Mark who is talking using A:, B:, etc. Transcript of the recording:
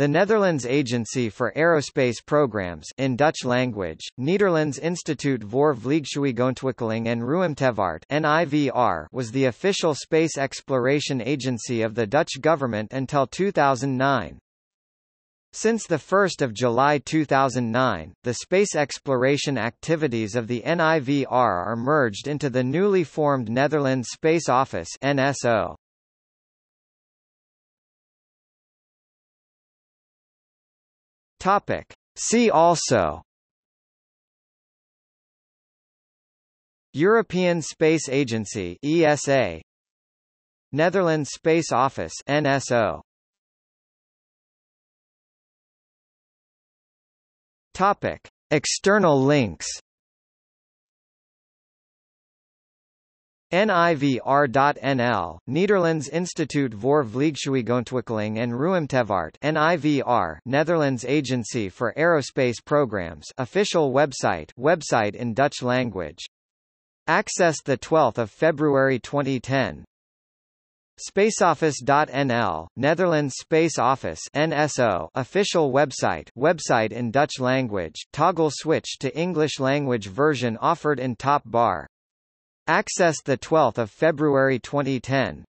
A: The Netherlands Agency for Aerospace Programs in Dutch language, Nederlands Instituut voor Vliegtuigontwikkeling en Ruimtevaart (NIVR) was the official space exploration agency of the Dutch government until 2009. Since 1 July 2009, the space exploration activities of the NIVR are merged into the newly formed Netherlands Space Office NSO. Topic. See also. European Space Agency ESA Netherlands Space Office NSO Topic. External links NIVR.nl, Nederlands Instituut voor Vliegtuigontwikkeling en Ruimtevaart NIVR, Netherlands Agency for Aerospace Programs official website website in Dutch language. Accessed 12 February 2010. Spaceoffice.nl, Netherlands Space Office NSO official website website in Dutch language, toggle switch to English language version offered in top bar. Access 12 February 2010